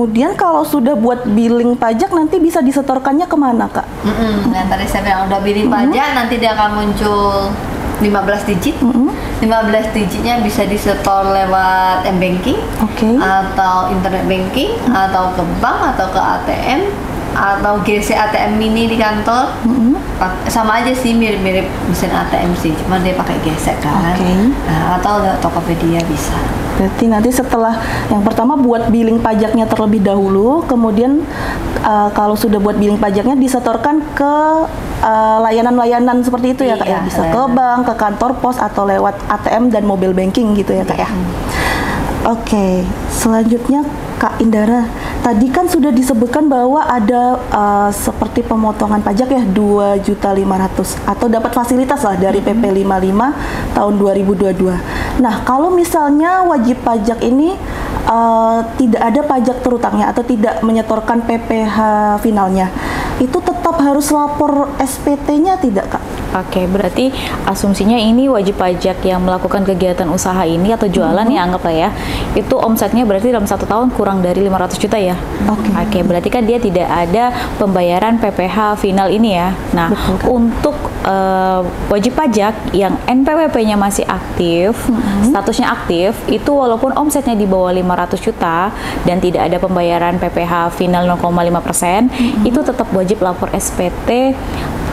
kemudian kalau sudah buat billing pajak nanti bisa disetorkannya ke mana kak? Mm-mm. Yang tadi saya bilang udah billing pajak nanti dia akan muncul 15 digit. Mm-mm. 15 digitnya bisa disetor lewat m-banking Oke. atau internet banking atau ke bank atau ke ATM atau GC ATM mini di kantor. Pak- Sama aja sih mirip-mirip mesin ATM sih, cuma dia pakai gesek kan. Oke. Nah, atau Tokopedia bisa. Berarti nanti setelah yang pertama buat billing pajaknya terlebih dahulu, kemudian uh, kalau sudah buat billing pajaknya disetorkan ke uh, layanan-layanan seperti itu ya kak ya, Iya, bisa ke layanan. bank, ke kantor pos atau lewat ATM dan mobile banking gitu ya kak ya. Oke, selanjutnya Kak Indara, tadi kan sudah disebutkan bahwa ada uh, seperti pemotongan pajak ya 2.500 atau dapat fasilitas lah dari PP 55 tahun 2022. Nah, kalau misalnya wajib pajak ini uh, tidak ada pajak terutangnya atau tidak menyetorkan PPh finalnya, itu tetap harus lapor SPT-nya tidak Kak? Oke, berarti asumsinya ini wajib pajak yang melakukan kegiatan usaha ini atau jualan ya anggaplah ya, itu omsetnya berarti dalam satu tahun kurang dari 500 juta ya. Oke. Oke, berarti kan dia tidak ada pembayaran PPh final ini ya. Nah, Betul, Kak. untuk eh, wajib pajak yang NPWP-nya masih aktif, statusnya aktif, itu walaupun omsetnya di bawah 500 juta dan tidak ada pembayaran PPh final 0,5 persen, itu tetap wajib lapor SPT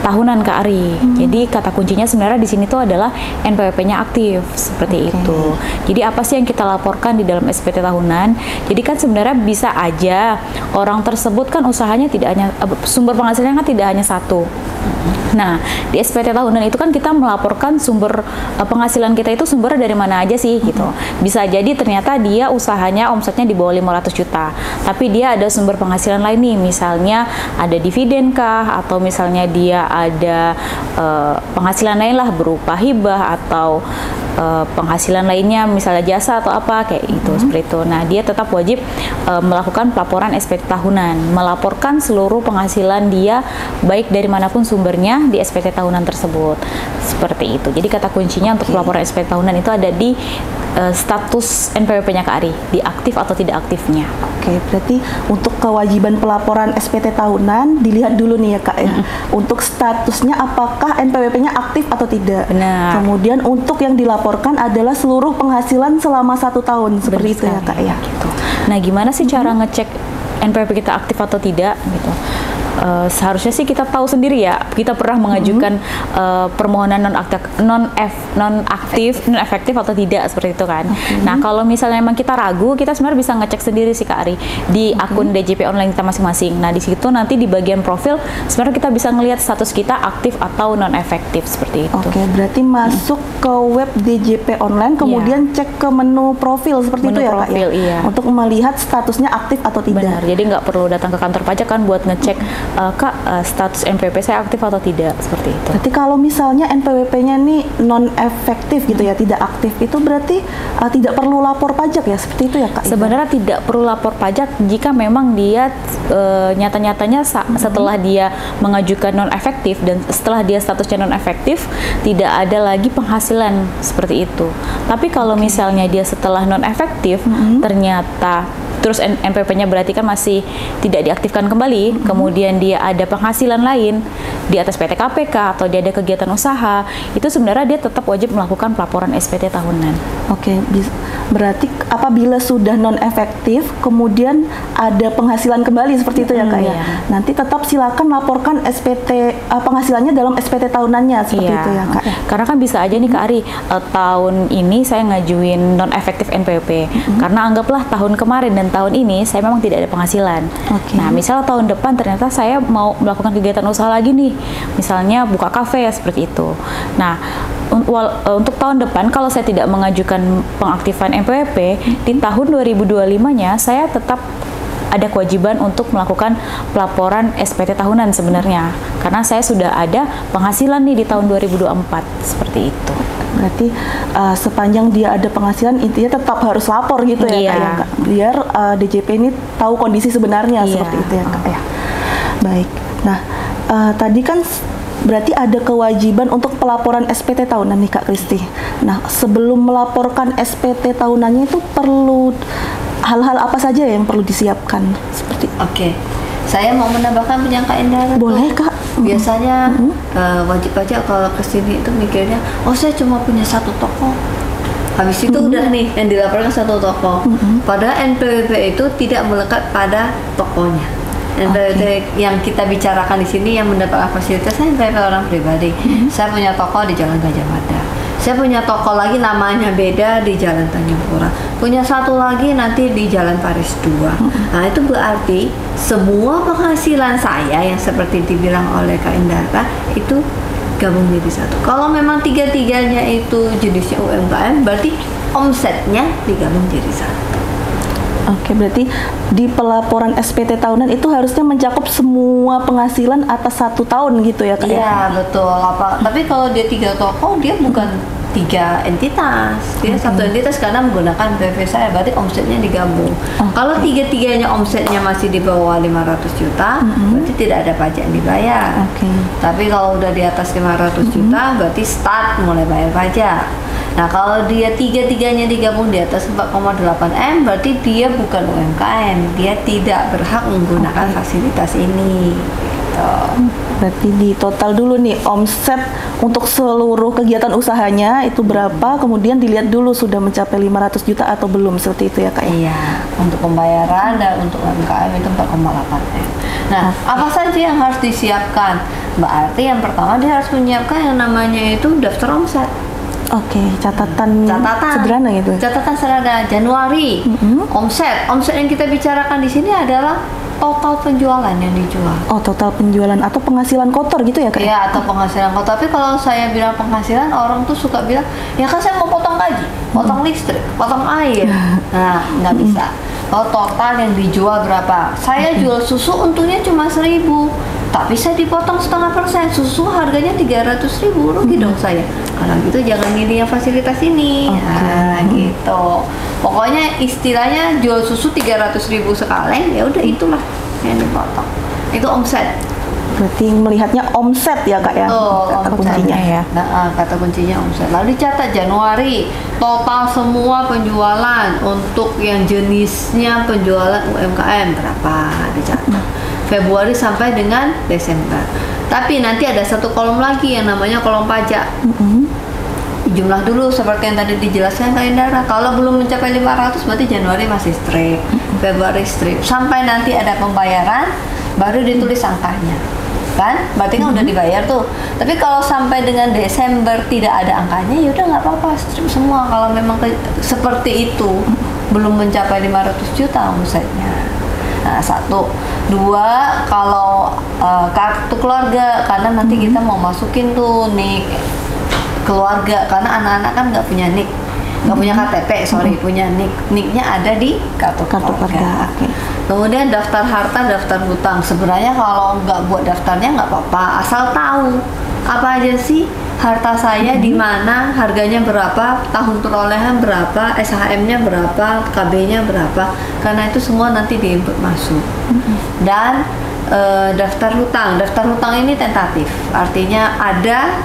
tahunan Kak Ari. Jadi kata kuncinya sebenarnya di sini tuh adalah NPWP-nya aktif seperti Oke. itu. Jadi apa sih yang kita laporkan di dalam SPT tahunan? Jadi kan sebenarnya bisa aja orang tersebut kan usahanya tidak hanya eh, sumber penghasilannya kan tidak hanya satu. Nah, di SPT tahunan itu kan kita melaporkan sumber eh, penghasilan kita itu sumbernya dari mana aja sih gitu. Bisa jadi ternyata dia usahanya omsetnya di bawah 500 juta, tapi dia ada sumber penghasilan lain nih, misalnya ada dividen kah atau misalnya dia ada eh, penghasilan lain lah berupa hibah atau eh, penghasilan lainnya misalnya jasa atau apa kayak gitu seperti itu. Nah, dia tetap wajib eh, melakukan pelaporan SPT tahunan, melaporkan seluruh penghasilan dia baik dari mana pun sumbernya di SPT tahunan tersebut. Seperti itu. Jadi kata kuncinya untuk pelaporan SPT tahunan itu ada di eh, status NPWP-nya Kak Ari, di aktif atau tidak aktifnya. Oke, berarti untuk kewajiban pelaporan SPT tahunan dilihat dulu nih ya kak ya. Untuk statusnya apakah NPWP-nya aktif atau tidak. Benar. Kemudian untuk yang dilaporkan adalah seluruh penghasilan selama satu tahun seperti itu ya kak ya. Gitu. Nah, gimana sih cara ngecek NPWP kita aktif atau tidak gitu? Eh, seharusnya sih kita tahu sendiri ya. Kita pernah mengajukan eh, permohonan non aktif, non F, non aktif, non efektif atau tidak seperti itu kan. Nah, kalau misalnya memang kita ragu, kita sebenarnya bisa ngecek sendiri sih Kak Ari di akun DJP online kita masing-masing. Nah, di situ nanti di bagian profil sebenarnya kita bisa ngelihat status kita aktif atau non efektif seperti itu. Oke, berarti masuk ke web DJP online kemudian cek ke menu profil seperti Menu itu ya kak profil, ya. iya. Untuk melihat statusnya aktif atau Benar, tidak. jadi nggak perlu datang ke kantor pajak kan buat ngecek eh, kak eh, status NPWP saya aktif atau tidak seperti itu. Berarti kalau misalnya NPWP-nya nih non efektif gitu ya, tidak aktif, itu berarti uh, tidak perlu lapor pajak ya, seperti itu ya kak? Sebenarnya tidak perlu lapor pajak jika memang dia eh, nyata-nyatanya sa- setelah dia mengajukan non efektif dan setelah dia statusnya non efektif tidak ada lagi penghasilan seperti itu. Tapi kalau misalnya dia setelah non efektif ternyata terus N- NPWP-nya berarti kan masih tidak diaktifkan kembali, kemudian dia ada penghasilan lain di atas PT KPK atau dia ada kegiatan usaha, itu sebenarnya dia tetap wajib melakukan pelaporan SPT tahunan. Oke, berarti apabila sudah non efektif, kemudian ada penghasilan kembali seperti itu ya kak ya. iya. Nanti tetap silakan laporkan SPT uh, penghasilannya dalam SPT tahunannya seperti Iya. itu ya kak. ya. Karena kan bisa aja nih Kak Ari, eh, tahun ini saya ngajuin non efektif NPWP. Karena anggaplah tahun kemarin dan tahun ini saya memang tidak ada penghasilan. Oke. Nah, misal tahun depan ternyata saya mau melakukan kegiatan usaha lagi nih. Misalnya buka kafe ya seperti itu. Nah, eh, untuk tahun depan kalau saya tidak mengajukan pengaktifan NPWP di tahun 2025-nya saya tetap ada kewajiban untuk melakukan pelaporan SPT tahunan sebenarnya karena saya sudah ada penghasilan nih di tahun 2024 seperti itu. Berarti uh, sepanjang dia ada penghasilan intinya tetap harus lapor gitu ya Iya. kak ya kak. Biar uh, DJP ini tahu kondisi sebenarnya Iya. seperti itu ya kak ya. Baik. Nah uh, tadi kan berarti ada kewajiban untuk pelaporan SPT tahunan nih kak Kristi. Nah sebelum melaporkan SPT tahunannya itu perlu hal-hal apa saja yang perlu disiapkan seperti Oke, saya mau menambahkan Indra. tuh. Boleh, Kak. Biasanya Mhm. eh, wajib pajak kalau ke sini itu mikirnya, oh saya cuma punya satu toko. Habis itu Mhm. udah nih yang dilaporkan satu toko. Padahal NPWP itu tidak melekat pada tokonya. NPWP yang kita bicarakan di sini yang mendapatkan fasilitasnya NPWP orang pribadi. Mhm. Saya punya toko di Jalan Gajah Mada. Saya punya toko lagi namanya beda di Jalan Tanjung Pura. Punya satu lagi nanti di Jalan Paris 2. Nah, itu berarti semua penghasilan saya yang seperti dibilang oleh Kak Indara itu gabung jadi satu. Kalau memang tiga-tiganya itu jenisnya UMKM, berarti omsetnya digabung jadi satu. Oke, berarti di pelaporan SPT tahunan itu harusnya mencakup semua penghasilan atas satu tahun gitu ya kak? ya? Iya betul. Apa? Tapi kalau dia tiga toko, dia bukan tiga entitas. Dia satu entitas karena menggunakan PV saya, berarti omsetnya digabung. Kalau tiga-tiganya omsetnya masih di bawah 500 juta, berarti tidak ada pajak yang dibayar. Oke. Tapi kalau udah di atas 500 juta, berarti start mulai bayar pajak. Nah, kalau dia tiga-tiganya digabung di atas 4,8 M, berarti dia bukan UMKM. Dia tidak berhak menggunakan fasilitas ini. Gitu. Berarti di total dulu nih omset untuk seluruh kegiatan usahanya itu berapa, kemudian dilihat dulu sudah mencapai 500 juta atau belum seperti itu ya kak ya? Iya, untuk pembayaran dan untuk UMKM itu 4,8 M. Nah, apa saja yang harus disiapkan? Berarti yang pertama dia harus menyiapkan yang namanya itu daftar omset. Oke, catatan, catatan sederhana gitu. catatan sederhana Januari omset omset yang kita bicarakan di sini adalah total penjualan yang dijual. Oh, total penjualan atau penghasilan kotor gitu ya kak? ya? ya atau penghasilan kok tapi kalau saya bilang penghasilan orang tuh suka bilang ya kan saya mau potong gaji potong listrik potong air. Nah nggak bisa. Kalau total yang dijual berapa? Saya jual susu untungnya cuma seribu tapi saya dipotong setengah persen susu harganya 300 ribu rugi dong saya kalau gitu jangan milih yang fasilitas ini Oke. nah gitu pokoknya istilahnya jual susu 300 ribu sekali ya udah itulah yang dipotong itu omset Berarti melihatnya omset ya kak ya? Betul, kata omset. kuncinya ya. Nah, ah, kata kuncinya omset. Lalu dicatat Januari total semua penjualan untuk yang jenisnya penjualan UMKM berapa dicatat. Februari sampai dengan Desember. Tapi nanti ada satu kolom lagi yang namanya kolom pajak. Jumlah dulu seperti yang tadi dijelaskan Kak Indra. Kalau belum mencapai 500 berarti Januari masih strip, Februari strip. Sampai nanti ada pembayaran baru ditulis angkanya. Kan? Berarti kan udah dibayar tuh. Tapi kalau sampai dengan Desember tidak ada angkanya ya udah nggak apa-apa strip semua kalau memang ke- seperti itu belum mencapai 500 juta omsetnya. Nah, satu, dua kalau uh, kartu keluarga karena nanti kita mau masukin tuh nih keluarga karena anak-anak kan nggak punya nik nggak punya KTP sorry punya nik niknya ada di kartu, Kartu keluarga, oke. kemudian daftar harta daftar hutang. Sebenarnya kalau nggak buat daftarnya nggak apa-apa asal tahu apa aja sih harta saya di mana harganya berapa tahun perolehan berapa SHM-nya berapa KB-nya berapa. Karena itu semua nanti diinput masuk. Dan eh, daftar hutang. Daftar hutang ini tentatif. Artinya ada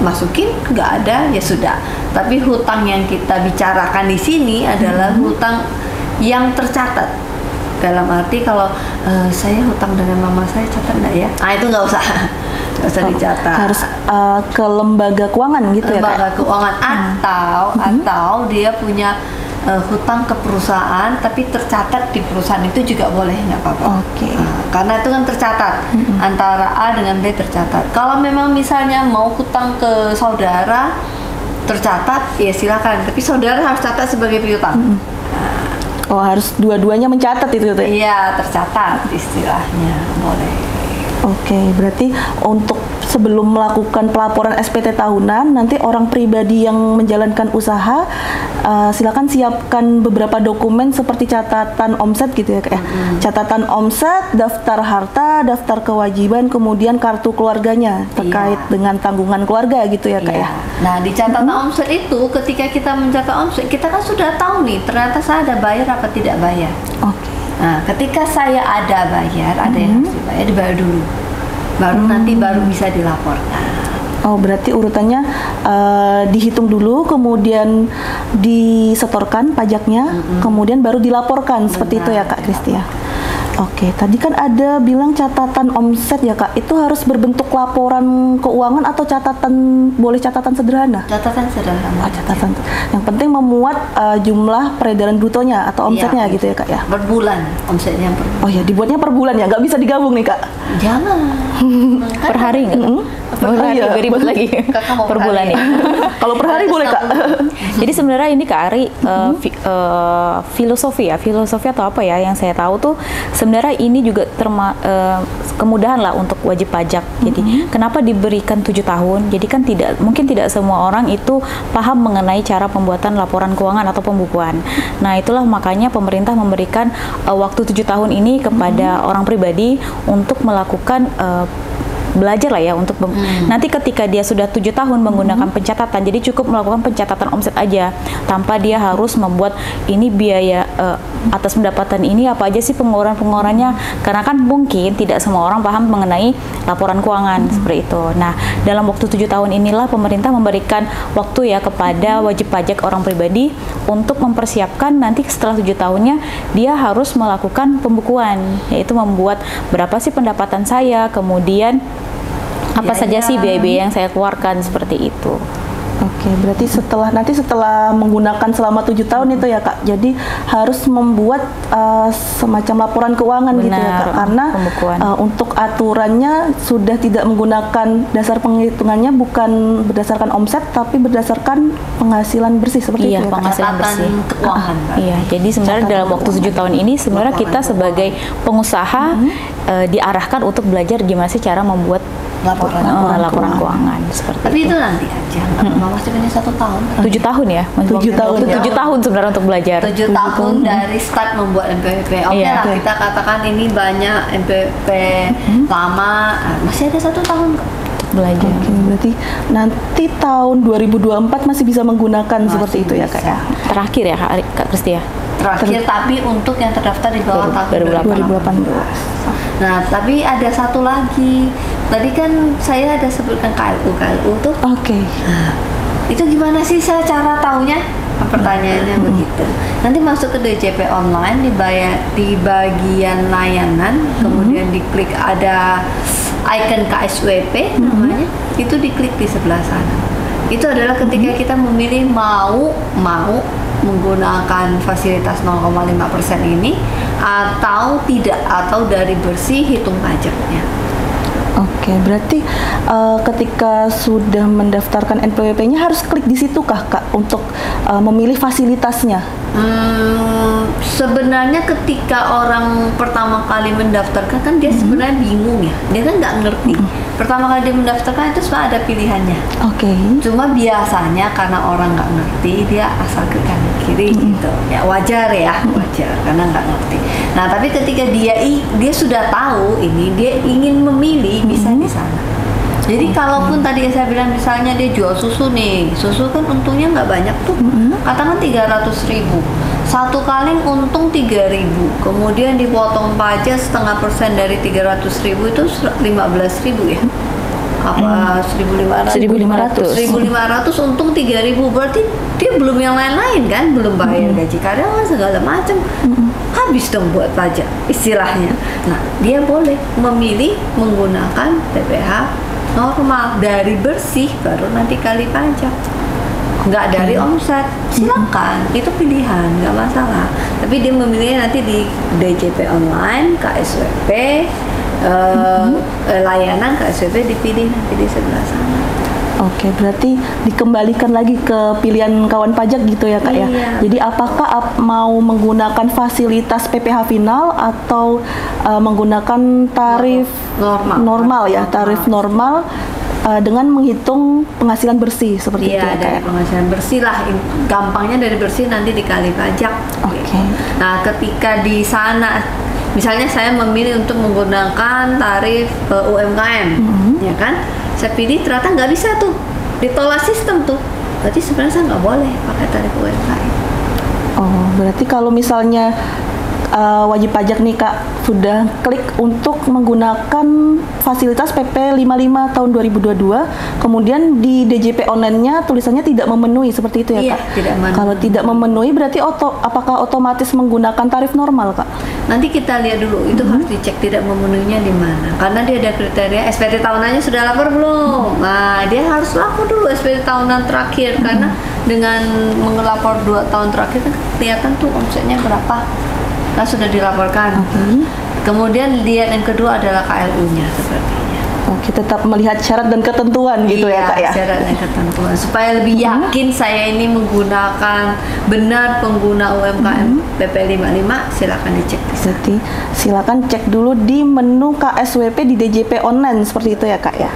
masukin nggak ada ya sudah. Tapi hutang yang kita bicarakan di sini adalah hutang yang tercatat. Dalam arti kalau eh, saya hutang dengan mama saya catat nggak ya? Ah itu nggak usah usah dicatat. Harus uh, ke lembaga keuangan gitu ya kak? lembaga keuangan. Atau atau dia punya eh, hutang ke perusahaan tapi tercatat di perusahaan itu juga boleh nggak apa-apa. Oke. Nah, karena itu kan tercatat. Antara A dengan B tercatat. Kalau memang misalnya mau hutang ke saudara tercatat ya silakan. Tapi saudara harus catat sebagai piutang. Oh harus dua-duanya mencatat itu tuh. ya? iya tercatat istilahnya. Boleh Oke, berarti untuk sebelum melakukan pelaporan SPT tahunan, nanti orang pribadi yang menjalankan usaha, uh, silakan siapkan beberapa dokumen seperti catatan omset gitu ya, Kak, ya. Catatan omset, daftar harta, daftar kewajiban, kemudian kartu keluarganya terkait Iya. dengan tanggungan keluarga gitu ya, Kak Iya. ya. Nah di catatan omset itu ketika kita mencatat omset kita kan sudah tahu nih ternyata saya ada bayar apa tidak bayar. Oke. Nah ketika saya ada bayar ada yang harus dibayar dibayar dulu, baru nanti baru bisa dilaporkan. Oh, berarti urutannya eh, dihitung dulu, kemudian disetorkan pajaknya, kemudian baru dilaporkan. Seperti itu ya Kak Kristi ya. Oke, tadi kan ada bilang catatan omset ya Kak, itu harus berbentuk laporan keuangan atau catatan boleh catatan sederhana? Catatan sederhana. Oh, catatan. Yang penting memuat eh, jumlah peredaran brutonya atau omsetnya Iya. gitu ya Kak ya. Per bulan omsetnya per Oh ya, dibuatnya per bulan ya, nggak bisa digabung nih Kak. Jangan. per hari nggak? Per Oh, hari iya. ribet lagi per bulan ya. Kalau per hari boleh Kak. Jadi sebenarnya ini Kak Ari eh, fi- eh, filosofi ya, filosofi atau apa ya yang saya tahu tuh sebenarnya ini juga terma eh, kemudahan lah untuk wajib pajak. Jadi kenapa diberikan tujuh tahun? Jadi kan tidak mungkin tidak semua orang itu paham mengenai cara pembuatan laporan keuangan atau pembukuan. Nah itulah makanya pemerintah memberikan eh, waktu tujuh tahun ini kepada orang pribadi untuk melakukan eh, belajar lah ya untuk mem- nanti ketika dia sudah tujuh tahun menggunakan pencatatan jadi cukup melakukan pencatatan omset aja tanpa dia harus membuat ini biaya eh, atas pendapatan ini apa aja sih pengeluaran pengeluarannya karena kan mungkin tidak semua orang paham mengenai laporan keuangan seperti itu. Nah dalam waktu tujuh tahun inilah pemerintah memberikan waktu ya kepada wajib pajak orang pribadi untuk mempersiapkan nanti setelah tujuh tahunnya dia harus melakukan pembukuan yaitu membuat berapa sih pendapatan saya kemudian apa saja sih biaya-biaya yang saya keluarkan seperti itu. Oke, berarti setelah nanti setelah menggunakan selama tujuh tahun itu ya kak, jadi harus membuat uh, semacam laporan keuangan gitu ya Benar, kak, karena pembukuan. uh, untuk aturannya sudah tidak menggunakan dasar penghitungannya bukan berdasarkan omset tapi berdasarkan penghasilan bersih seperti Iya, itu ya kak. penghasilan Catatan bersih. keuangan. Pak. Iya, jadi sebenarnya dalam waktu tujuh tahun ini sebenarnya kita sebagai pengusaha eh, diarahkan untuk belajar gimana sih cara membuat Laporan. eh, Laporan laporan keuangan. seperti Tapi itu. itu nanti aja. Masih punya satu tahun. Tujuh tahun ya? Tujuh tahun. Tujuh tahun sebenarnya untuk belajar. tujuh tahun dari start membuat MPWP. Oke Iya. lah Oke. kita katakan ini banyak MPWP lama, ah, masih ada satu tahun. Belajar. Oke, berarti nanti tahun 2024 masih bisa menggunakan Masih seperti itu ya kak bisa. ya. Terakhir ya Kak, Kak Kristi ya. Terakhir tapi untuk yang terdaftar di bawah tahun 2018. Nah, tapi ada satu lagi. Tadi kan saya ada sebutkan KLU KLU tuh. Oke. Itu gimana sih saya cara taunya? Pertanyaannya begitu. Nanti masuk ke DJP online dibayar di bagian layanan, kemudian diklik ada icon KSWP namanya, itu diklik di sebelah sana. Itu adalah ketika kita memilih mau mau menggunakan fasilitas 0,5% ini atau tidak atau dari bersih hitung pajaknya. Oke, berarti eh, ketika sudah mendaftarkan NPWP-nya harus klik di situ kah kak untuk eh, memilih fasilitasnya? Hmm, sebenarnya ketika orang pertama kali mendaftarkan kan dia sebenarnya bingung ya, dia kan nggak ngerti. Pertama kali dia mendaftarkan itu semua ada pilihannya. Oke. Cuma biasanya karena orang nggak ngerti dia asal ke kanan kiri gitu. Ya wajar ya, wajar karena nggak ngerti. Nah tapi ketika dia dia sudah tahu ini dia ingin memilih bisa di sana. Jadi kalaupun tadi saya bilang misalnya dia jual susu nih, susu kan untungnya nggak banyak tuh, katakan 300 ribu. Satu kaleng untung 3 ribu, kemudian dipotong pajak setengah persen dari 300 ribu itu 15 ribu ya? Apa 1.500? 1.500. 1.500 untung 3.000 berarti dia belum yang lain-lain kan? Belum bayar gaji karyawan segala macam. Habis dong buat pajak istilahnya. Nah dia boleh memilih menggunakan PPh normal dari bersih baru nanti kali pajak. Nggak dari omset. Silakan itu pilihan nggak masalah. Tapi dia memilih nanti di DJP online KSWP eh, eh, layanan KSWP dipilih nanti di sebelah sana Oke, berarti dikembalikan lagi ke pilihan kawan pajak gitu ya kak ya. Iya. Jadi apakah ap- mau menggunakan fasilitas PPh final atau uh, menggunakan tarif Normal. normal ya, tarif normal uh, dengan menghitung penghasilan bersih seperti itu Iya ya kak dari ya. penghasilan bersih lah. Gampangnya dari bersih nanti dikali pajak. Oke. Nah ketika di sana, misalnya saya memilih untuk menggunakan tarif eh, UMKM, ya kan? Saya pilih ternyata nggak bisa tuh ditolak sistem tuh. Berarti sebenarnya saya nggak boleh pakai tarif UMKM. Oh, berarti kalau misalnya uh, wajib pajak nih Kak sudah klik untuk menggunakan fasilitas PP 55 tahun 2022, kemudian di DJP online-nya tulisannya tidak memenuhi seperti itu ya Iya, Kak? tidak memenuhi. Kalau tidak memenuhi berarti oto apakah otomatis menggunakan tarif normal Kak? Nanti kita lihat dulu itu harus dicek tidak memenuhinya di mana. Karena dia ada kriteria SPT tahunannya sudah lapor belum. Nah, dia harus lapor dulu SPT tahunan terakhir karena dengan mengelapor dua tahun terakhir kan kelihatan tuh omsetnya berapa. Nah, sudah dilaporkan. Kemudian lihat yang kedua adalah KLU-nya sepertinya. Oke, tetap melihat syarat dan ketentuan gitu iya, ya Kak ya? syarat dan ketentuan supaya lebih yakin saya ini menggunakan benar pengguna UMKM PP 55 silakan dicek. Jadi silakan cek dulu di menu KSWP di DJP online seperti itu ya kak ya.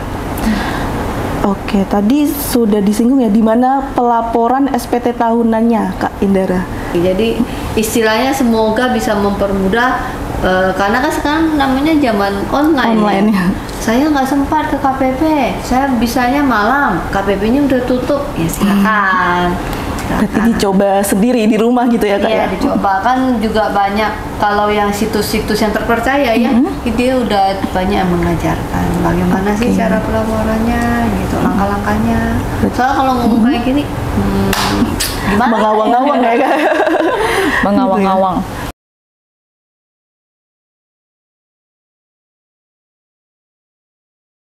Oke, tadi sudah disinggung ya di mana pelaporan SPT tahunannya kak Indara. Jadi istilahnya semoga bisa mempermudah eh, karena kan sekarang namanya zaman online. Online, ya. Saya nggak sempat ke KPP, saya bisanya malam, KPP-nya udah tutup, ya silakan. Berarti dicoba sendiri di rumah gitu ya kak Iya ya? dicoba kan juga banyak kalau yang situs-situs yang terpercaya ya Mm-hmm. dia udah banyak yang mengajarkan bagaimana sih Oke. cara pelaporannya gitu langkah-langkahnya. Soalnya kalau ngomong kayak gini hmm, gimana? Mengawang-awang ya kak. Mengawang-awang.